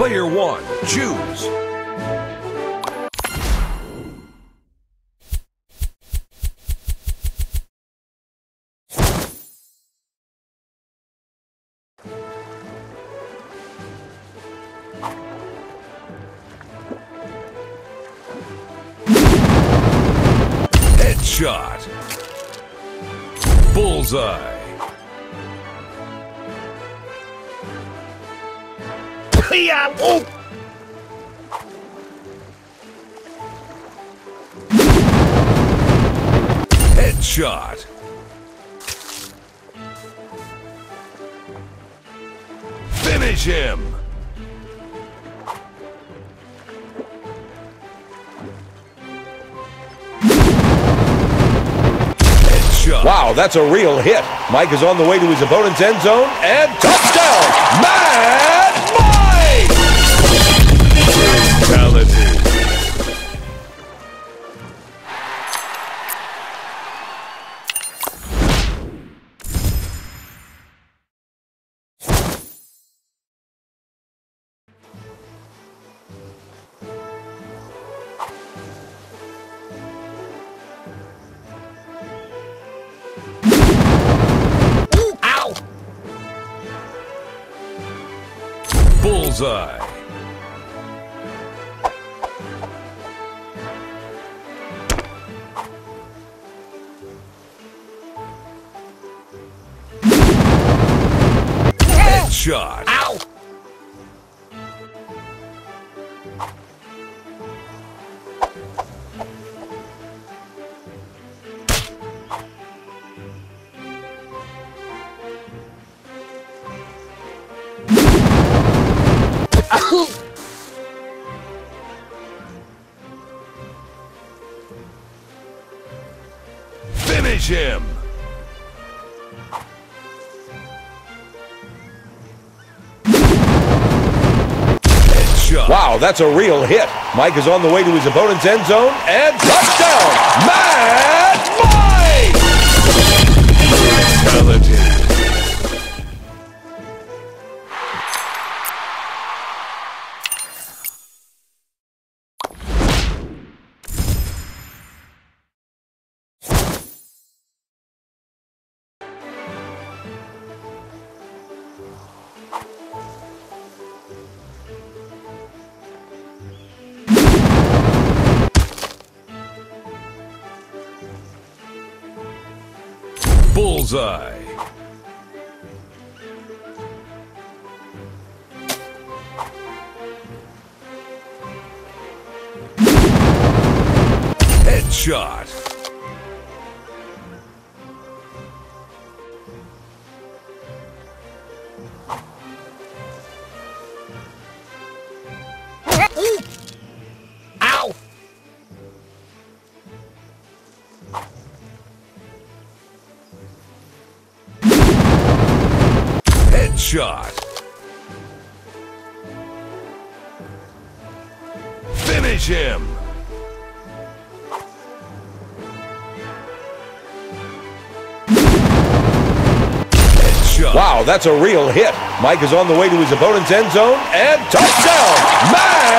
Player one, choose. Headshot. Finish him. Wow, that's a real hit. Mike is on the way to his opponent's end zone and touchdown! Mad Bullseye. Headshot. That's a real hit. Mike is on the way to his opponent's end zone and touchdown! Mad Mike! Bullseye. Headshot. Headshot. Finish him. Headshot. Wow, that's a real hit. Mike is on the way to his opponent's end zone and touchdown! Mad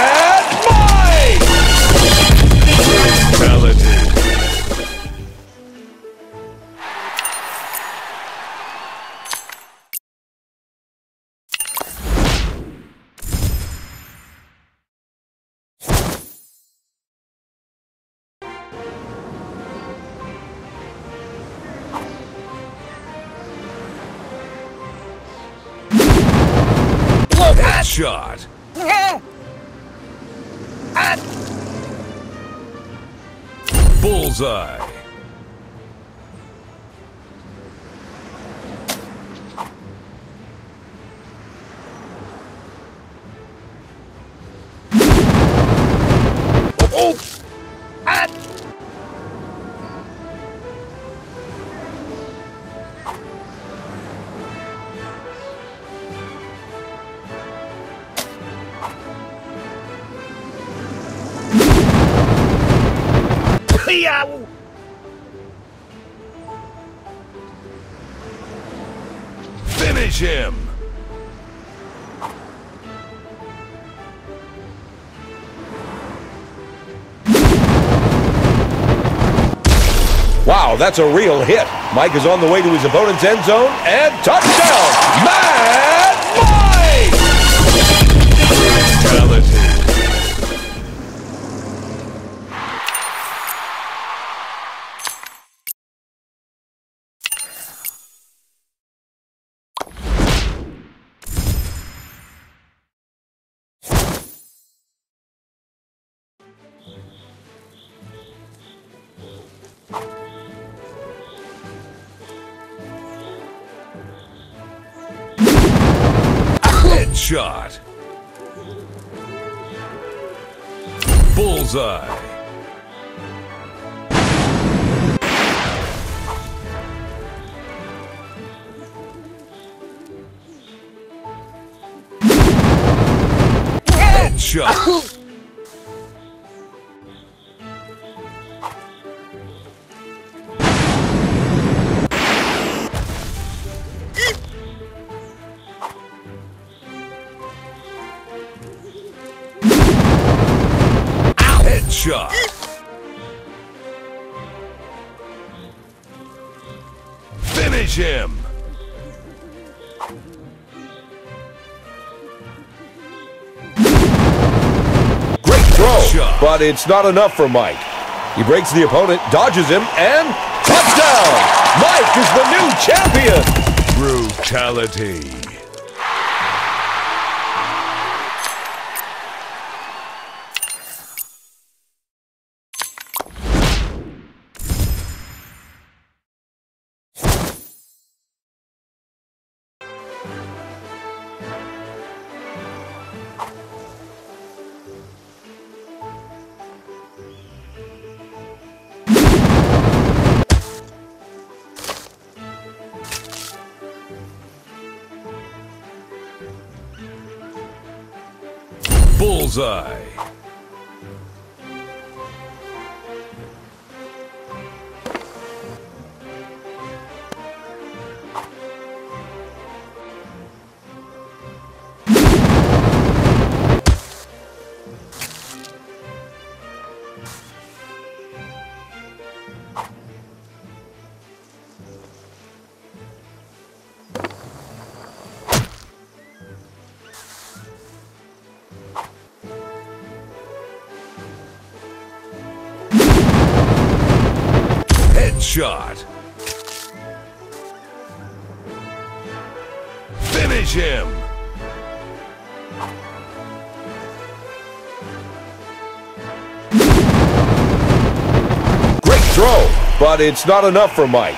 Headshot. Bullseye. That's a real hit. Mike is on the way to his opponent's end zone and touchdown! Mad Headshot. Bullseye. Headshot. Finish him. Great throw, Shot. but it's not enough for Mike. He breaks the opponent, dodges him, and touchdown! Mike is the new champion! Brutality. Bullseye. Headshot. Finish him. Great throw, but it's not enough for Mike.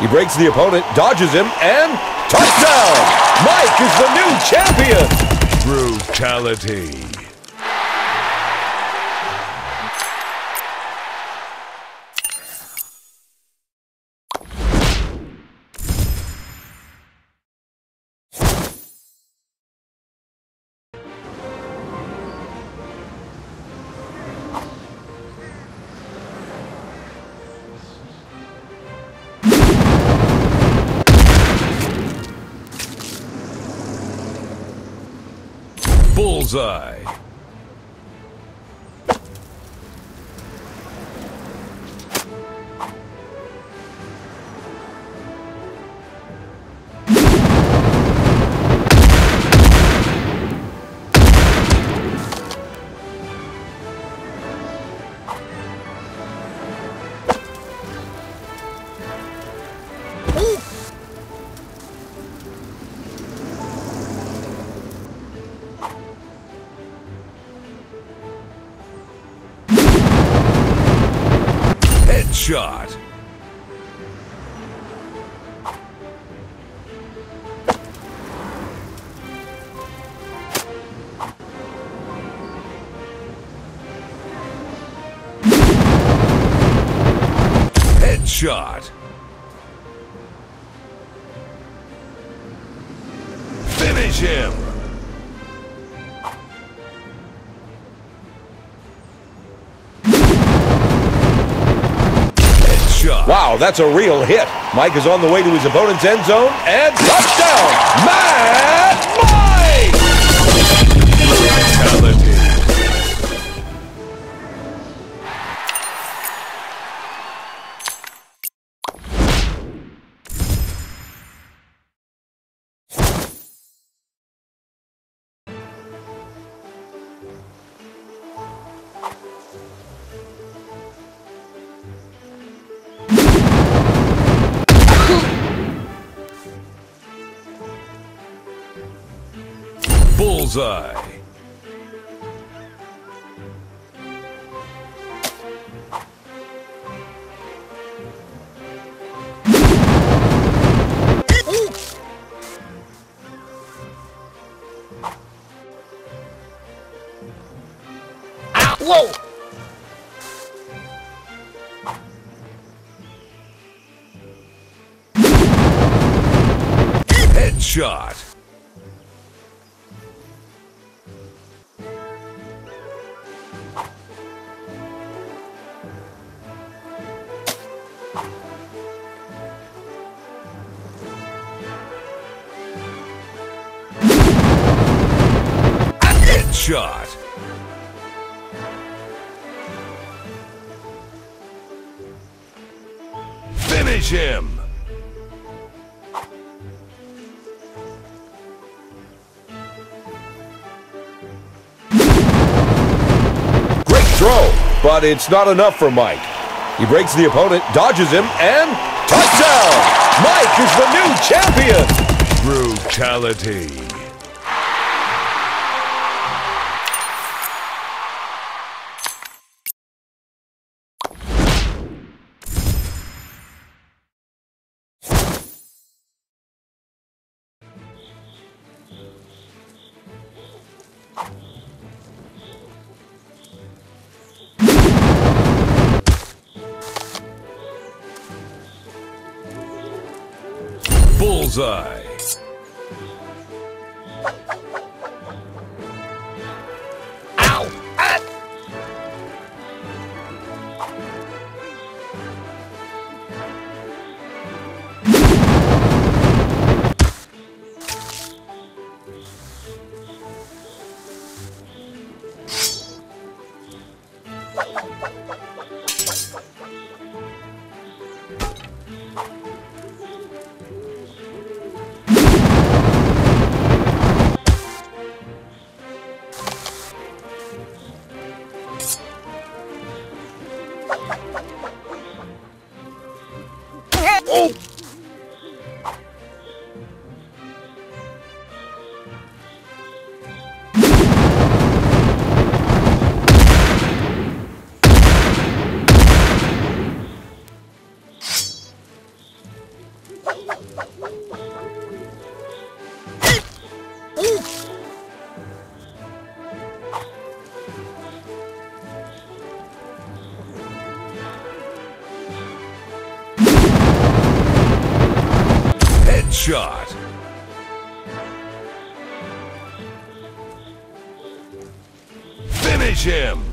He breaks the opponent, dodges him, and touchdown! Mike is the new champion! Brutality. Bullseye. Headshot. Finish him. Headshot. Wow, that's a real hit. Mike is on the way to his opponent's end zone and touchdown! Mad Bullseye. Whoa! Headshot. But it's not enough for Mike. He breaks the opponent, dodges him, and touchdown! Mike is the new champion! Brutality. Bullseye. Ha ha ha ha! Finish him.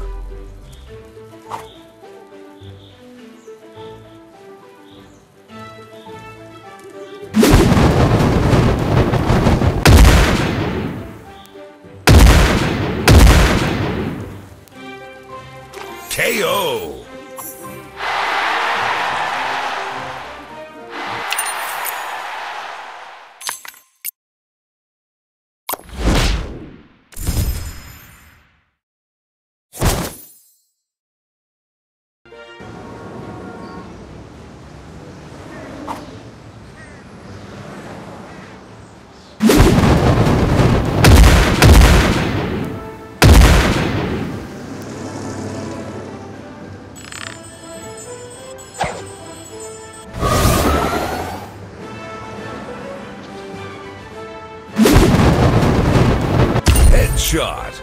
Headshot.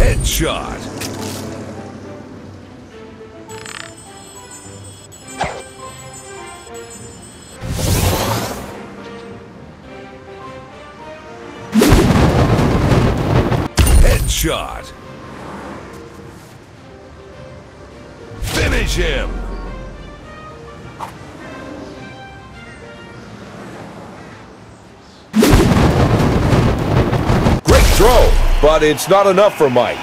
Headshot. Headshot. Finish him. Great throw, but it's not enough for Mike.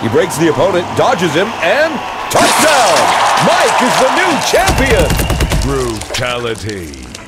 He breaks the opponent, dodges him, and touchdown! Mike is the new champion! Brutality.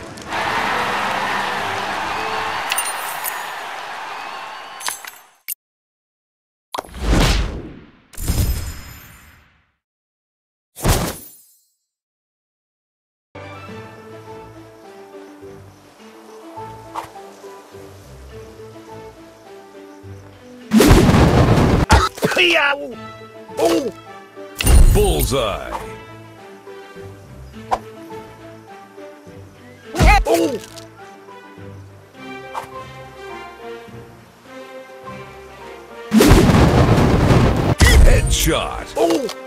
Bullseye. Oh! Headshot. Oh!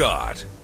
Headshot.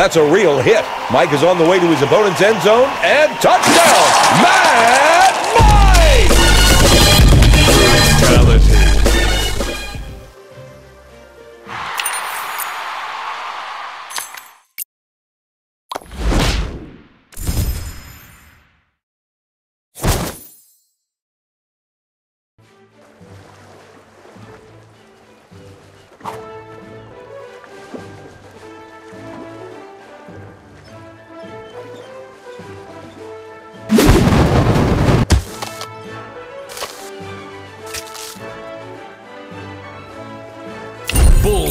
That's a real hit. Mike is on the way to his opponent's end zone and touchdown! Mad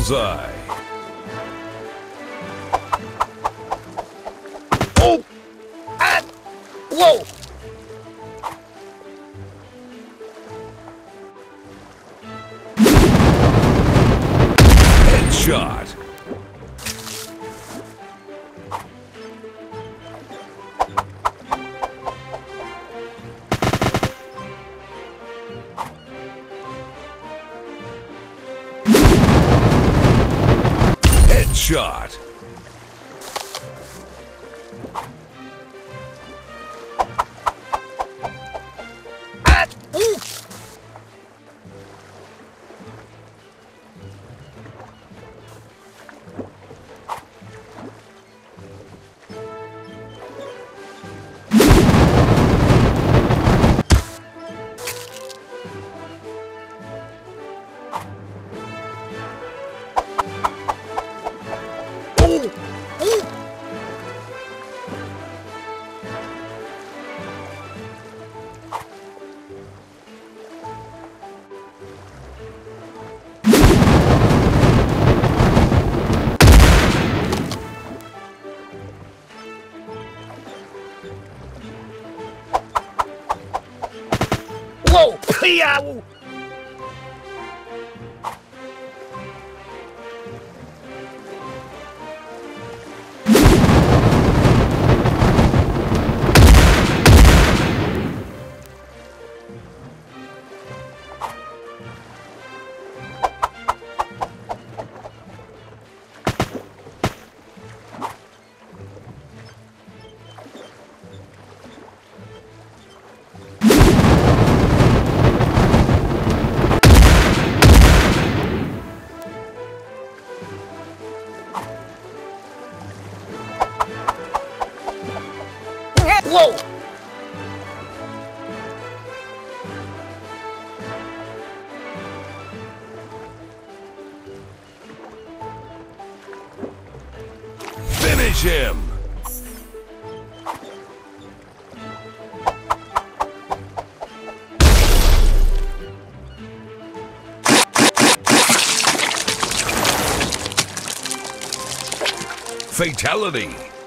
Bullseye. Oh! Ah! Whoa! Headshot. Him. Fatality.